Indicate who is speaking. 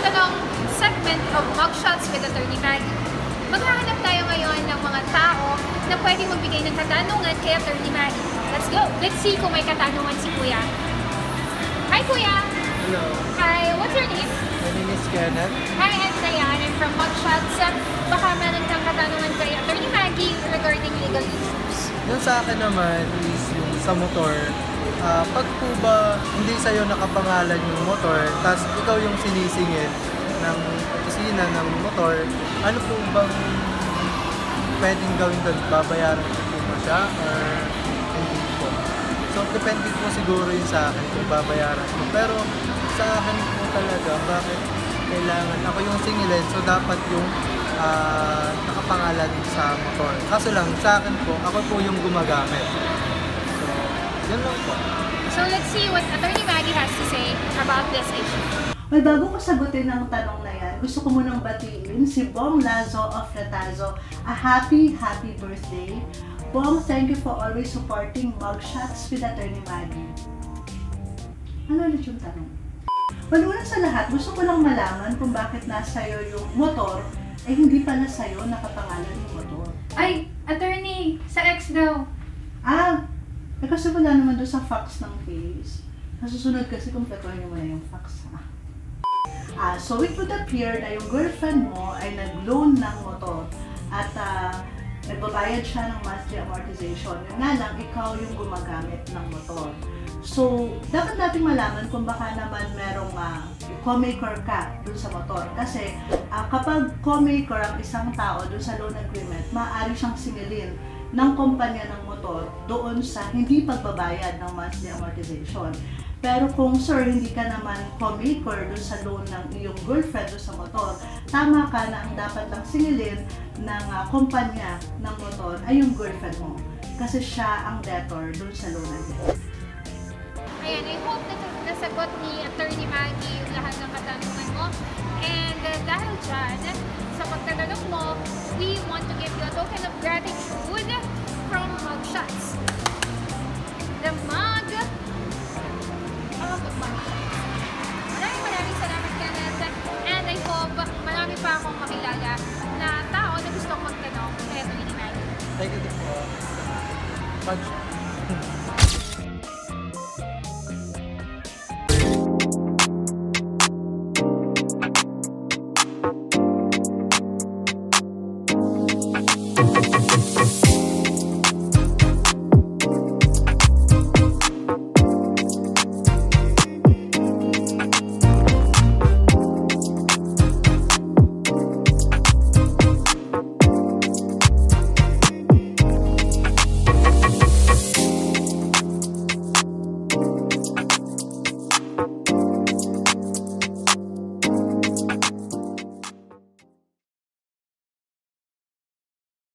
Speaker 1: Magtanong segment of Mugshots with Attorney Maggie. Maghahanap tayo ngayon ng mga tao na pwede magbigay ng katanungan kay Attorney Maggie. Let's go! Let's see kung may katanungan si Kuya. Hi Kuya!
Speaker 2: Hello,
Speaker 1: Hi, what's your name?
Speaker 2: my name is Kenneth.
Speaker 1: Hi, I'm Diane. I'm from Mugshots. Uh, baka meron kang katanungan kay Attorney Maggie regarding legal issues.
Speaker 2: Yung sa akin naman is yung sa motor, ah, pag po ba hindi sa'yo nakapangalan yung motor, tapos ikaw yung sinisingil ng opisina ng motor, ano po bang pwedeng gawin doon? Babayaran ko po ba siya or hindi po? So, depende po siguro yun sa akin kung babayaran ko. Pero sa akin po talaga, bakit kailangan ako yung singilin, so dapat yung ah, nakapangalan sa motor. Kaso lang, sa akin po, ako po yung gumagamit. So, yun lang po.
Speaker 1: So let's see what Attorney Maggie has to say about this issue.
Speaker 3: Well, bago ko sagutin ang tanong na yan, gusto ko munang batiin si Bong Lazo of Retazo. A happy, happy birthday. Bong, thank you for always supporting Mugshots with Attorney Maggie. Ano ulit yung tanong? Well, una sa lahat, gusto ko lang malaman kung bakit nasa'yo yung motor, eh hindi pala sa'yo nakapangalan yung motor.
Speaker 1: Ay, Attorney, sa ex daw.
Speaker 3: Ah, eh kasi wala naman doon sa fax ng case. Nasusunod kasi kumpletuhin mo na yung fax ha. Ah, so it would appear na yung girlfriend mo ay nag-loan ng motor at ah, nagbabayad siya ng monthly amortization. Yung nga lang, ikaw yung gumagamit ng motor. So, dapat nating malaman kung baka naman merong uh, co-maker ka dun sa motor. Kasi ah, kapag co-maker ang isang tao dun sa loan agreement, maaari siyang singilin ng kumpanya ng motor doon sa hindi pagbabayad ng monthly amortization. Pero kung sir, hindi ka naman co-maker doon sa loan ng iyong girlfriend doon sa motor, tama ka na ang dapat lang singilin ng ah, kumpanya ng motor ay yung girlfriend mo. Kasi siya ang debtor doon sa loan agreement.
Speaker 1: Ayan, I hope na nasagot ni Attorney Maggie yung lahat ng katanungan mo. And uh, dahil dyan, sa pagtatanong mo, we na tao na gusto gustong magtanong. Kaya ito yung
Speaker 2: Thank you po. Pag-